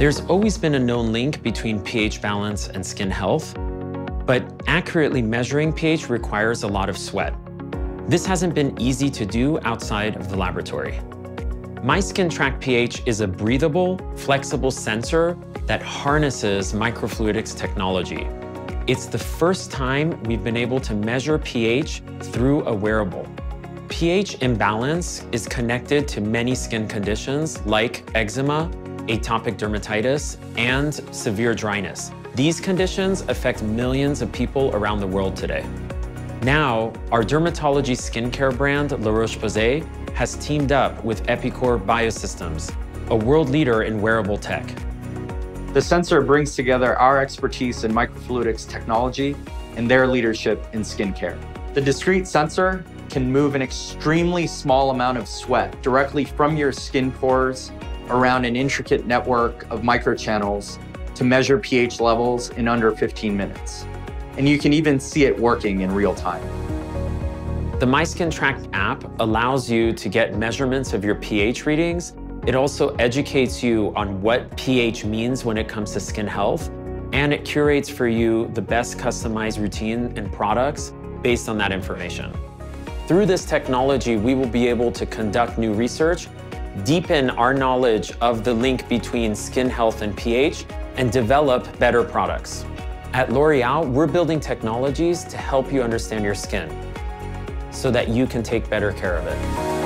There's always been a known link between pH balance and skin health, but accurately measuring pH requires a lot of sweat. This hasn't been easy to do outside of the laboratory. MySkin Track pH is a breathable, flexible sensor that harnesses microfluidics technology. It's the first time we've been able to measure pH through a wearable. pH imbalance is connected to many skin conditions like eczema, atopic dermatitis, and severe dryness. These conditions affect millions of people around the world today. Now, our dermatology skincare brand, La Roche-Posay, has teamed up with Epicore Biosystems, a world leader in wearable tech. The sensor brings together our expertise in microfluidics technology and their leadership in skincare. The discrete sensor can move an extremely small amount of sweat directly from your skin pores around an intricate network of microchannels to measure pH levels in under 15 minutes. And you can even see it working in real time. The MySkin Track app allows you to get measurements of your pH readings. It also educates you on what pH means when it comes to skin health, and it curates for you the best customized routine and products based on that information. Through this technology, we will be able to conduct new research deepen our knowledge of the link between skin health and pH, and develop better products. At L'Oreal, we're building technologies to help you understand your skin so that you can take better care of it.